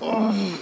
oh.